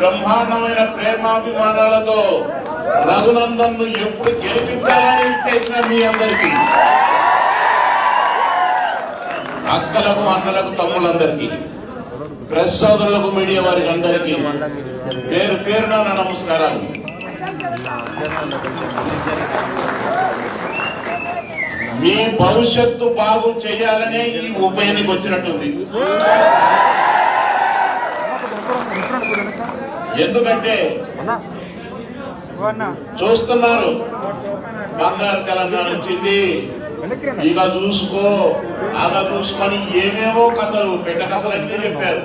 బ్రహ్మాండమైన ప్రేమాభిమానాలతో రఘునందన్ను ఎప్పుడు గెలిపించాలని చేసిన మీ అందరికీ అక్కలకు అన్నలకు తమ్ములందరికీ ప్రెస్ సోదరులకు మీడియా వారికి అందరికీ పేరు పేరున నా నమస్కారాలు. మీ భవిష్యత్తు బాగు చేయాలనే ఈ ఉప ఎన్నిక వచ్చినట్టుంది. ఎందుకంటే చూస్తున్నారు. బంగారు తెలంగాణ వచ్చింది. ఇక చూసుకో. అలా చూసుకొని ఏమేమో కథలు పెట్ట కథలు అన్నీ చెప్పారు.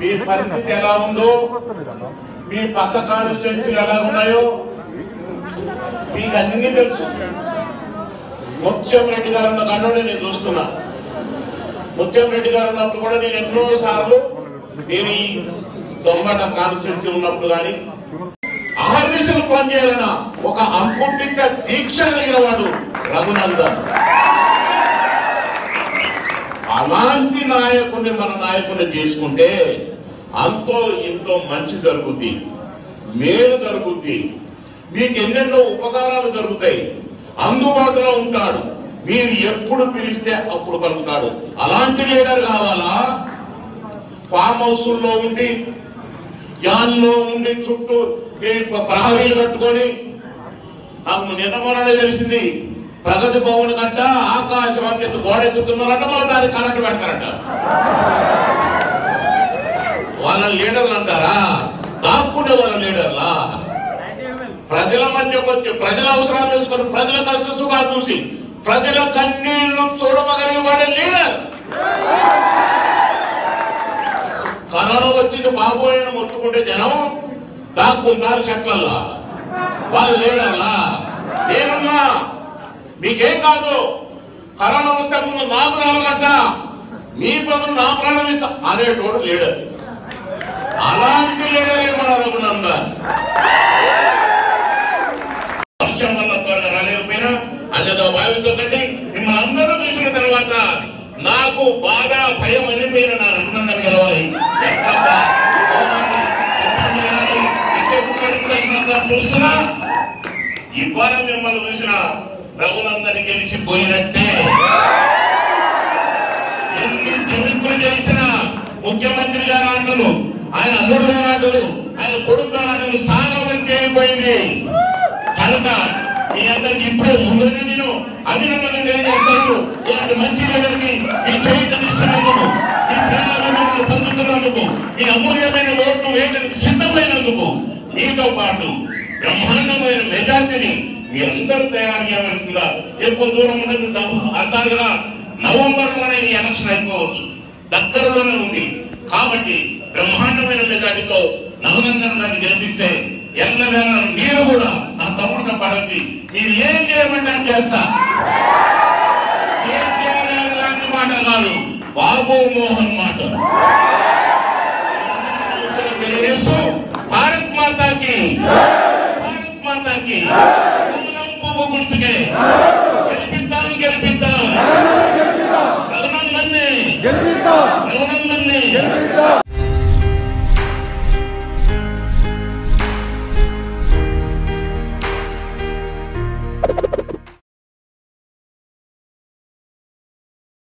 మీ పరిస్థితి ఎలా ఉందో మీ పక్క కాన్స్టిట్యున్సీలు ఎలా ఉన్నాయో మీకు అన్ని తెలుసు. ముత్యం రెడ్డి గారు ఉన్న కన్నుని నేను చూస్తున్నా. ముత్యం రెడ్డి గారు ఉన్నప్పుడు కూడా నేను ఎన్నో సార్లు నేను ఈ దొంగట ఉన్నప్పుడు కానీ ఆర్మిషన్ పనిచేయాలన్న ఒక అంకుటిత దీక్ష కలిగిన వాడు రఘునందన్. అలాంటి నాయకుడిని మన నాయకుడిని చేసుకుంటే అంతో ఇంతో మంచి జరుగుద్ది మేలు జరుగుద్ది. మీకు ఎన్నెన్నో ఉపకారాలు జరుగుతాయి. అందుబాటులో ఉంటాడు. మీరు ఎప్పుడు పిలిస్తే అప్పుడు కలుగుతాడు. అలాంటి లీడర్ కావాలా? ఫామ్ హౌస్లో ఉండి యాన్లో ఉండి చుట్టూ ఈ ప్రహరీలు కట్టుకొని నాకు నిర్మూలన తెలిసింది ప్రగతి భవన్ కంట ఆకాశం అంత గోడ ఎత్తుతున్నారంట మళ్ళీ దాన్ని కరెంట్ పెడతారంట. వాళ్ళ లీడర్లు అంటారా? దాక్కుండే వాళ్ళ లీడర్లా? ప్రజల మధ్యకు వచ్చి ప్రజల అవసరాలు తెలుసుకొని ప్రజల కష్ట సుఖాలు చూసి ప్రజల కన్నీ చూడమగలిగిన వాడే లీడర్ కరోనా వచ్చింది బాబోయని మొత్తుకుంటే జనం దాక్కుంటారు చెట్లల్లా. వాళ్ళు లేడల్లా? నేనున్నా మీకేం కాదు? కరోనా వస్తే ముందు నాకు నాలుగంట మీ బదులు నా ప్రాణం ఇస్తా. అనేటోడు లీడర్ అలాంటి లీడరే మన రఘునందన్ వర్షం వల్ల త్వరగా రాలేకపోయినా అన్నదో భావితో కంటే మిమ్మల్ని అందరూ చూసిన తర్వాత నాకు బాగా భయం అనిపోయిన నా రఘునందన్ గెలవాలి. చూసినా ఇవాళ మిమ్మల్ని చూసిన రఘునందని గెలిచిపోయినట్టే. ఎన్ని తెలుగులు చేసిన ముఖ్యమంత్రి గారు ఆటలు ఆయన అల్లుడు గారు ఆయన కొడుకు గారు ఆటలు సాగవంతి అయిపోయింది కనుక మీ అందరికి ఇప్పుడే ముందు నేను అభినందనలు తెలియజేస్తాను ఇలాంటి మంచి లీడర్కి మీ చేయుతనిస్తున్నందుకు మీ ప్రేమాభిమానాలు పొందుతున్నందుకు మీ అమూల్యమైన ఓట్లు వేయడానికి సిద్ధమైనందుకు మీతో పాటు బ్రహ్మాండమైన మెజార్టీని మీరందరూ తయారు చేయవలసిందిగా ఎక్కువ దూరం ఉండదు అంటారు నవంబర్లోనే ఈ ఎలక్షన్ అయిపోవచ్చు. దగ్గరలోనే ఉంది. కాబట్టి బ్రహ్మాండమైన మెజార్టీతో నవనందన్ గారిని గెలిపిస్తే ఎల్లవేళ నేను కూడా నా తమ్ముడిని పడండి మీరు ఏం చేయమంటే చేస్తా. కేసీఆర్ మాట కాదు బాబు మోహన్ మాట తెలియజేస్తూ భారత్ మాతాకి భారత్ మాతాకి కమలం పువ్వు గుర్తుకే